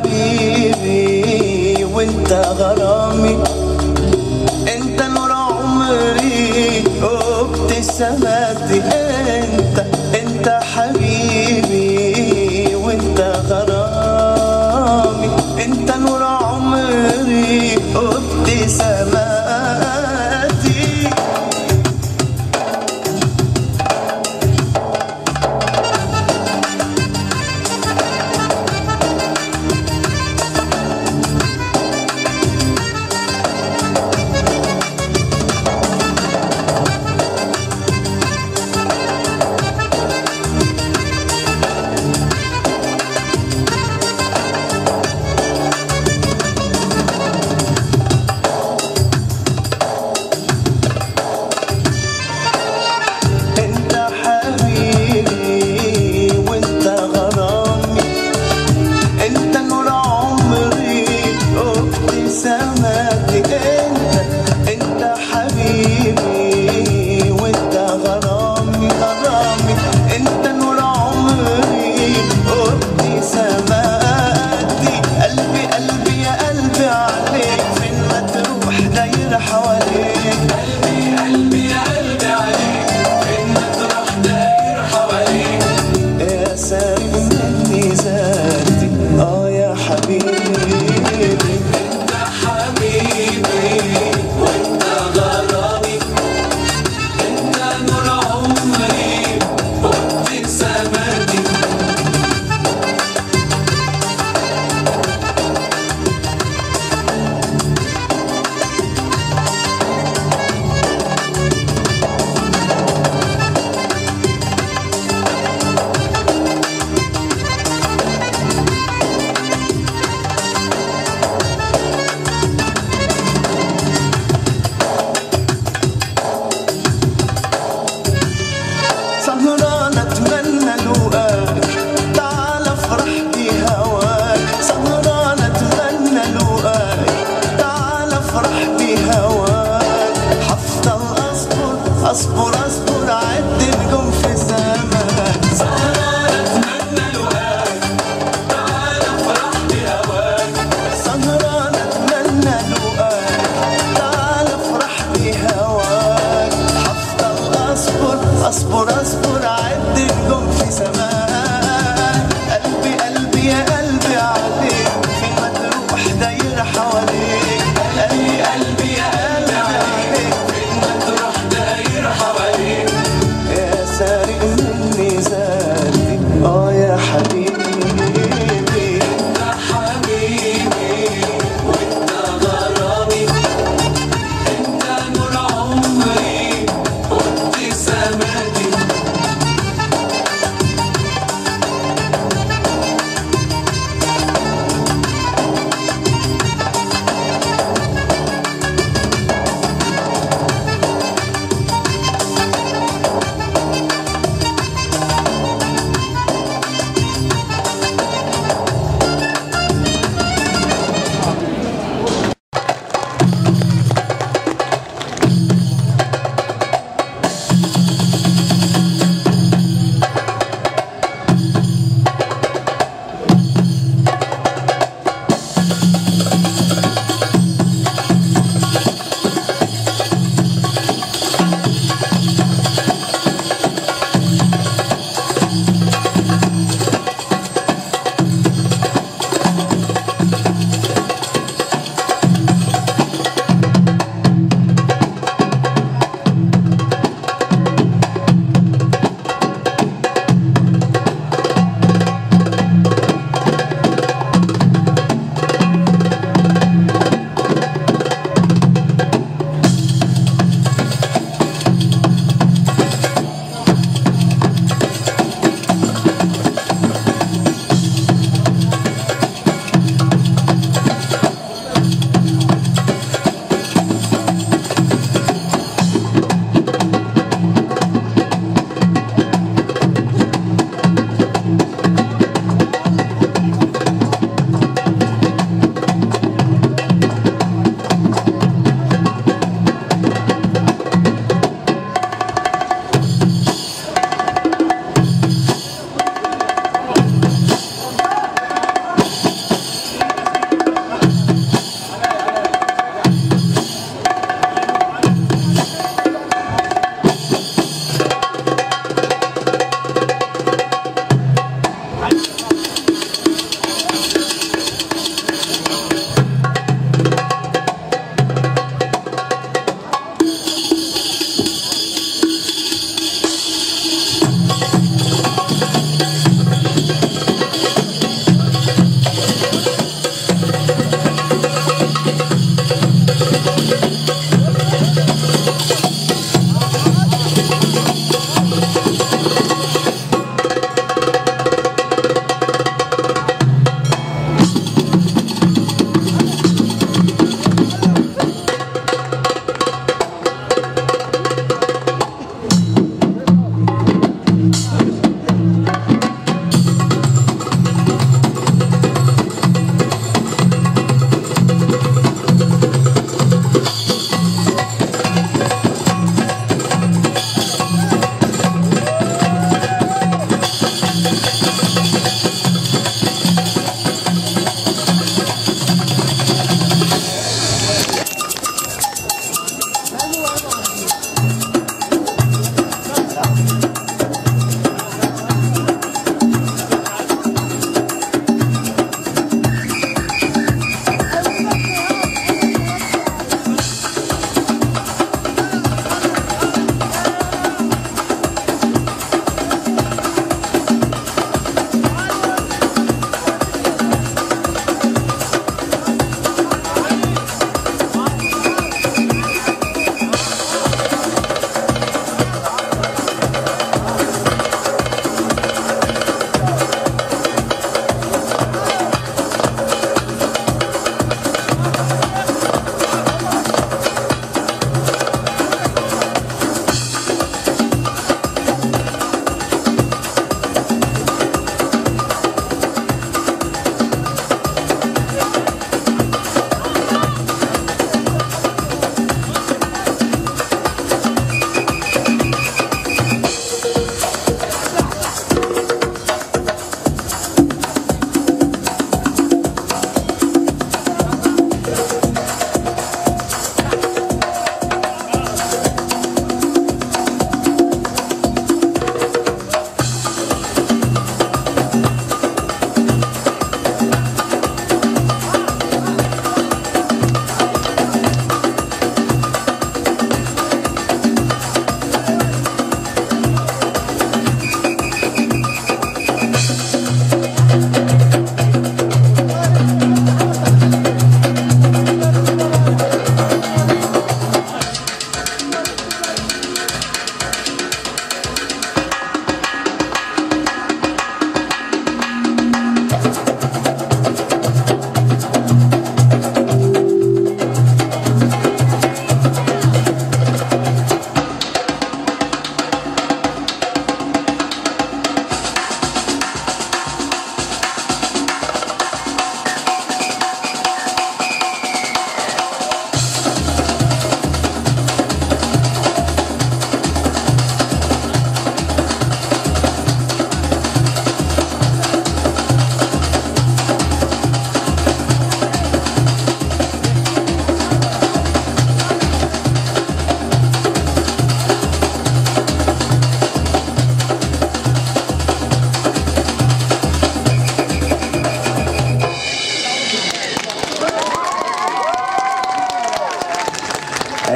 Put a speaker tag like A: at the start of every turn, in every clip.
A: حبيبي وانت غرامي. انت نور عمري وابتساماتي انت. go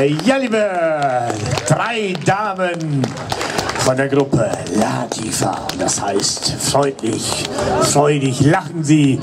B: Ja, liebe drei Damen von der Gruppe Latifa, das heißt freundlich, freudig lachen Sie